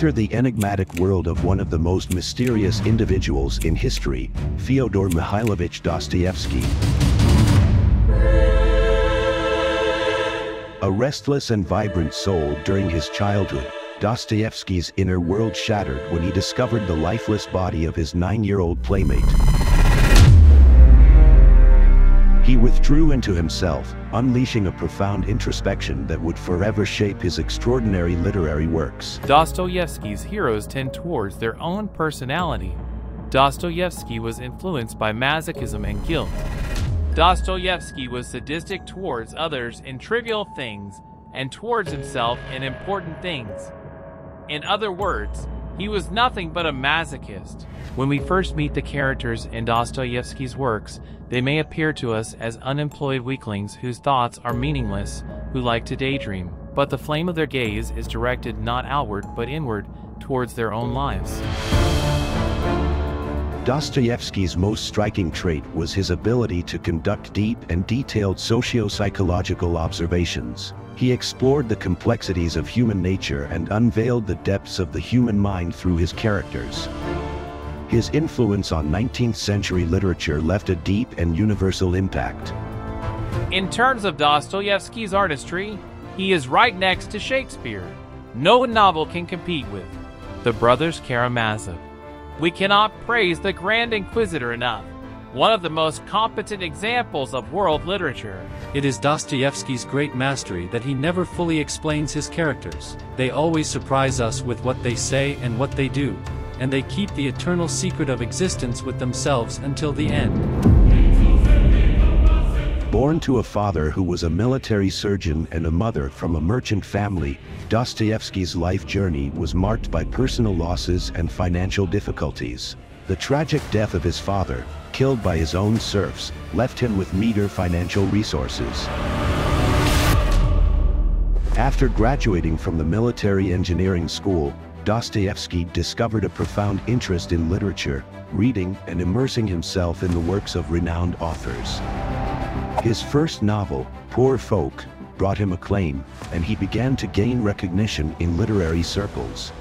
enter the enigmatic world of one of the most mysterious individuals in history, Fyodor Mikhailovich Dostoevsky. A restless and vibrant soul during his childhood, Dostoevsky's inner world shattered when he discovered the lifeless body of his nine-year-old playmate. He withdrew into himself, unleashing a profound introspection that would forever shape his extraordinary literary works. Dostoevsky's heroes tend towards their own personality. Dostoevsky was influenced by masochism and guilt. Dostoevsky was sadistic towards others in trivial things and towards himself in important things. In other words, he was nothing but a masochist. When we first meet the characters in Dostoevsky's works, they may appear to us as unemployed weaklings whose thoughts are meaningless, who like to daydream, but the flame of their gaze is directed not outward but inward towards their own lives. Dostoevsky's most striking trait was his ability to conduct deep and detailed socio-psychological observations. He explored the complexities of human nature and unveiled the depths of the human mind through his characters. His influence on 19th century literature left a deep and universal impact. In terms of Dostoevsky's artistry, he is right next to Shakespeare. No novel can compete with The Brothers Karamazov. We cannot praise the Grand Inquisitor enough, one of the most competent examples of world literature. It is Dostoevsky's great mastery that he never fully explains his characters. They always surprise us with what they say and what they do, and they keep the eternal secret of existence with themselves until the end. Born to a father who was a military surgeon and a mother from a merchant family, Dostoevsky's life journey was marked by personal losses and financial difficulties. The tragic death of his father, killed by his own serfs, left him with meager financial resources. After graduating from the military engineering school, Dostoevsky discovered a profound interest in literature, reading and immersing himself in the works of renowned authors. His first novel, Poor Folk, brought him acclaim, and he began to gain recognition in literary circles.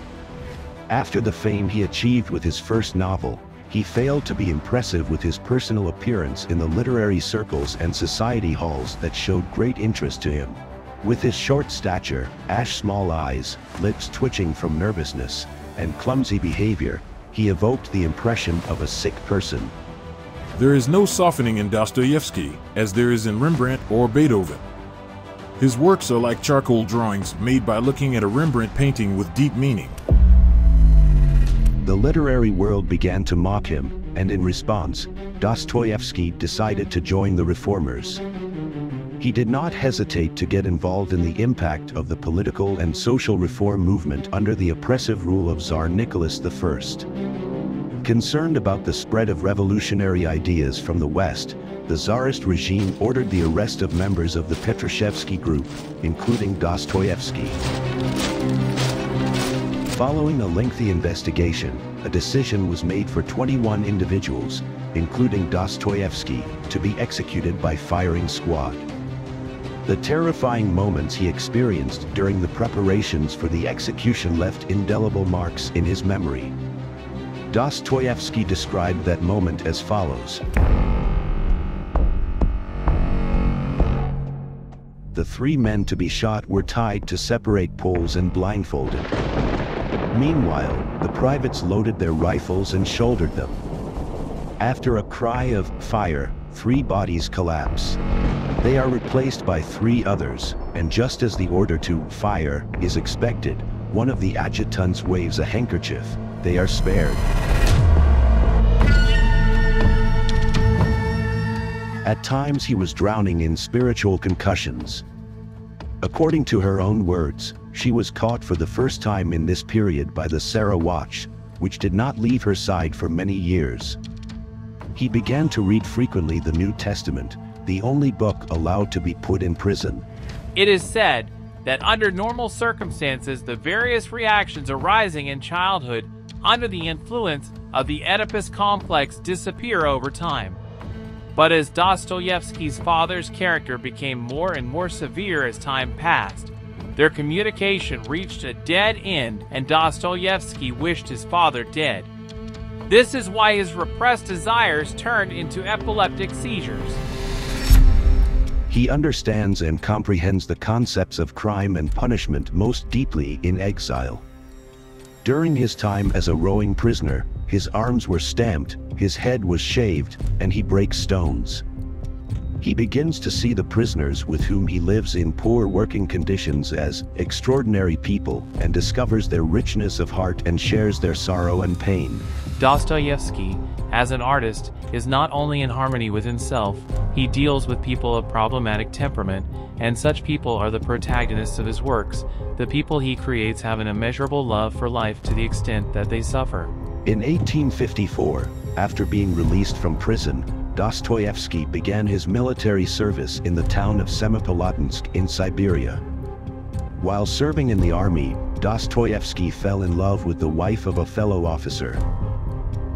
After the fame he achieved with his first novel, he failed to be impressive with his personal appearance in the literary circles and society halls that showed great interest to him. With his short stature, ash small eyes, lips twitching from nervousness, and clumsy behavior, he evoked the impression of a sick person. There is no softening in Dostoevsky, as there is in Rembrandt or Beethoven. His works are like charcoal drawings made by looking at a Rembrandt painting with deep meaning. The literary world began to mock him, and in response, Dostoevsky decided to join the reformers. He did not hesitate to get involved in the impact of the political and social reform movement under the oppressive rule of Tsar Nicholas I. Concerned about the spread of revolutionary ideas from the West, the Tsarist regime ordered the arrest of members of the Petrashevsky group, including Dostoevsky. Following a lengthy investigation, a decision was made for 21 individuals, including Dostoevsky, to be executed by firing squad. The terrifying moments he experienced during the preparations for the execution left indelible marks in his memory. Dostoevsky described that moment as follows. The three men to be shot were tied to separate poles and blindfolded. Meanwhile, the privates loaded their rifles and shouldered them. After a cry of fire, three bodies collapse. They are replaced by three others, and just as the order to fire is expected, one of the adjutants waves a handkerchief. They are spared. At times he was drowning in spiritual concussions. According to her own words, she was caught for the first time in this period by the Sarah Watch, which did not leave her side for many years. He began to read frequently the New Testament, the only book allowed to be put in prison. It is said that under normal circumstances, the various reactions arising in childhood under the influence of the Oedipus complex disappear over time. But as Dostoevsky's father's character became more and more severe as time passed, Their communication reached a dead end, and Dostoevsky wished his father dead. This is why his repressed desires turned into epileptic seizures. He understands and comprehends the concepts of crime and punishment most deeply in exile. During his time as a rowing prisoner, his arms were stamped, his head was shaved, and he breaks stones. He begins to see the prisoners with whom he lives in poor working conditions as extraordinary people and discovers their richness of heart and shares their sorrow and pain. Dostoevsky, as an artist, is not only in harmony with himself, he deals with people of problematic temperament, and such people are the protagonists of his works. The people he creates have an immeasurable love for life to the extent that they suffer. In 1854, after being released from prison, Dostoevsky began his military service in the town of Semipalatinsk in Siberia. While serving in the army, Dostoevsky fell in love with the wife of a fellow officer.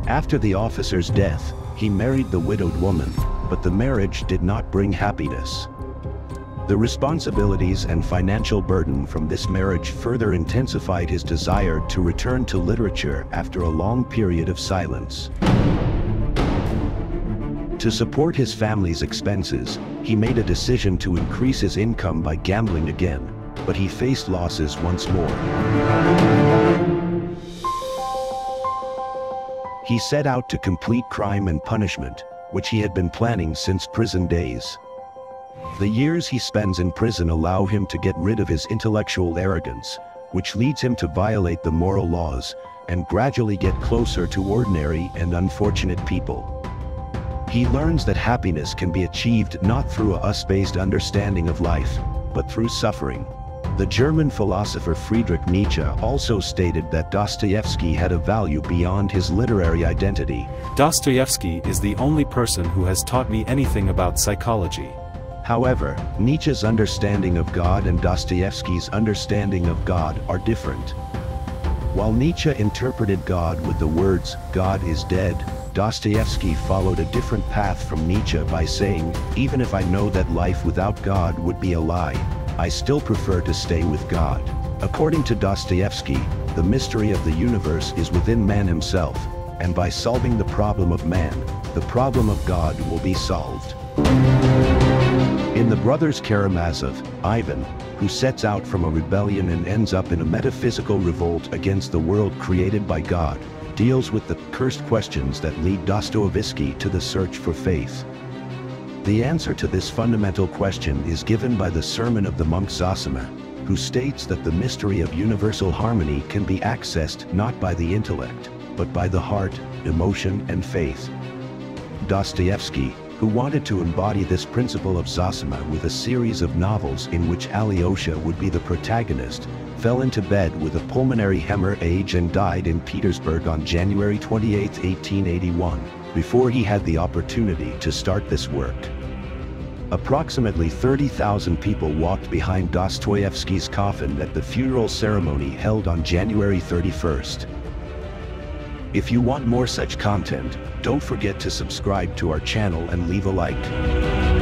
After the officer's death, he married the widowed woman, but the marriage did not bring happiness. The responsibilities and financial burden from this marriage further intensified his desire to return to literature after a long period of silence. To support his family's expenses, he made a decision to increase his income by gambling again, but he faced losses once more. He set out to complete crime and punishment, which he had been planning since prison days. The years he spends in prison allow him to get rid of his intellectual arrogance, which leads him to violate the moral laws and gradually get closer to ordinary and unfortunate people. He learns that happiness can be achieved not through a us-based understanding of life, but through suffering. The German philosopher Friedrich Nietzsche also stated that Dostoevsky had a value beyond his literary identity. Dostoevsky is the only person who has taught me anything about psychology. However, Nietzsche's understanding of God and Dostoevsky's understanding of God are different. While Nietzsche interpreted God with the words, God is dead, Dostoevsky followed a different path from Nietzsche by saying, even if I know that life without God would be a lie, I still prefer to stay with God. According to Dostoevsky, the mystery of the universe is within man himself, and by solving the problem of man, the problem of God will be solved. In The Brothers Karamazov, Ivan, who sets out from a rebellion and ends up in a metaphysical revolt against the world created by God, deals with the cursed questions that lead Dostoevsky to the search for faith. The answer to this fundamental question is given by the sermon of the monk Zosima, who states that the mystery of universal harmony can be accessed not by the intellect, but by the heart, emotion and faith. Dostoevsky, who wanted to embody this principle of Zosima with a series of novels in which Alyosha would be the protagonist, fell into bed with a pulmonary hemorrhage and died in Petersburg on January 28, 1881, before he had the opportunity to start this work. Approximately 30,000 people walked behind Dostoevsky's coffin at the funeral ceremony held on January 31st. If you want more such content, don't forget to subscribe to our channel and leave a like.